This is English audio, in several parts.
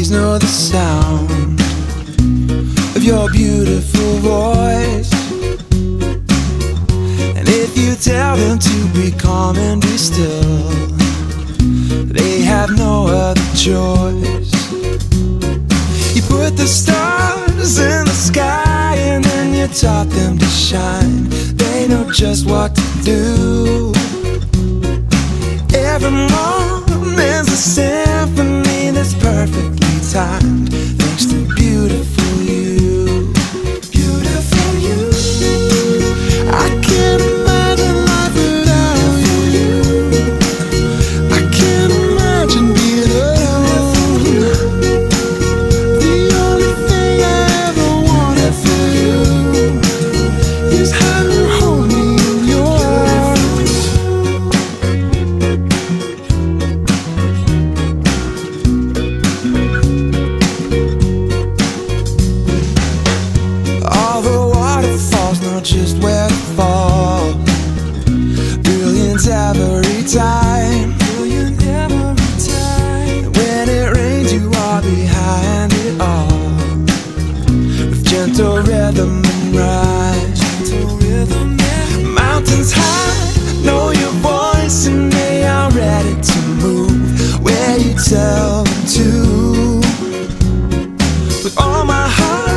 always know the sound of your beautiful voice. And if you tell them to be calm and be still, they have no other choice. You put the stars in the sky and then you taught them to shine. They know just what to do. Every moment's symphony that's perfectly know just where to fall. Billions every time. Billion every time. When it rains, you are behind it all. With gentle rhythm and rhyme. Gentle rhythm and Mountains high, know your voice, and they are ready to move where you tell them to. With all my heart,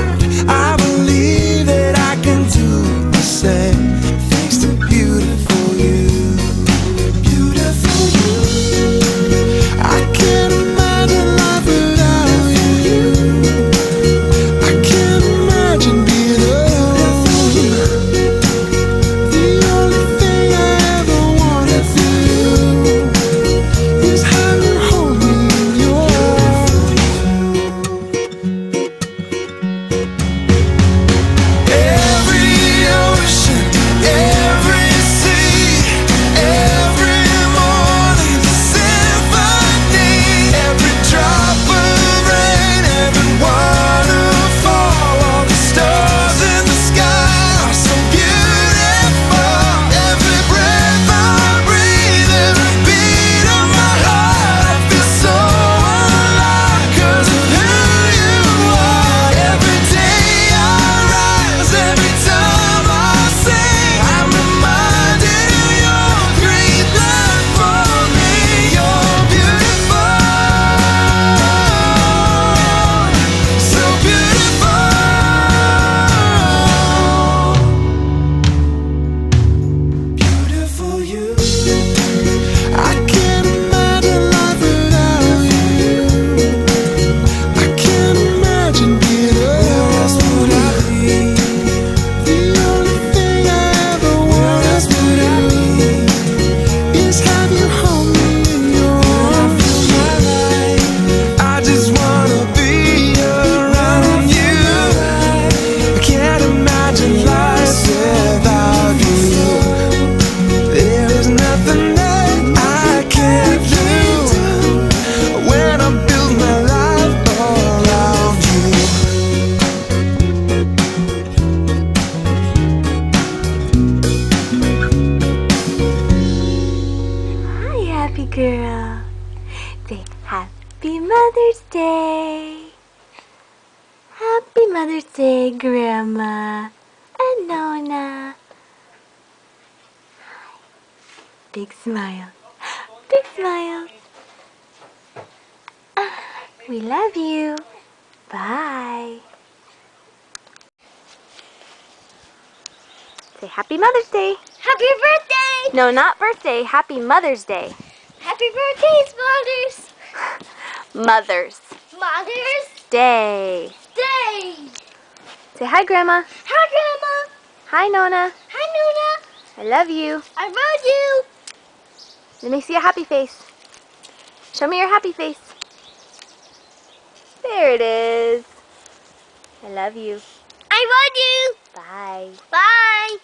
Mother's Day. Happy Mother's Day, Grandma and Nona. Hi. Big smile. Big smile. Ah, We love you. Bye. Say Happy Mother's Day. Happy birthday! No, not birthday. Happy Mother's Day. Happy birthdays, mothers! Mother's Mother's Day. Day! Say hi, Grandma. Hi, Grandma! Hi, Nona. Hi, Nuna! I love you. I love you! Let me see a happy face. Show me your happy face. There it is. I love you. I love you! Bye. Bye!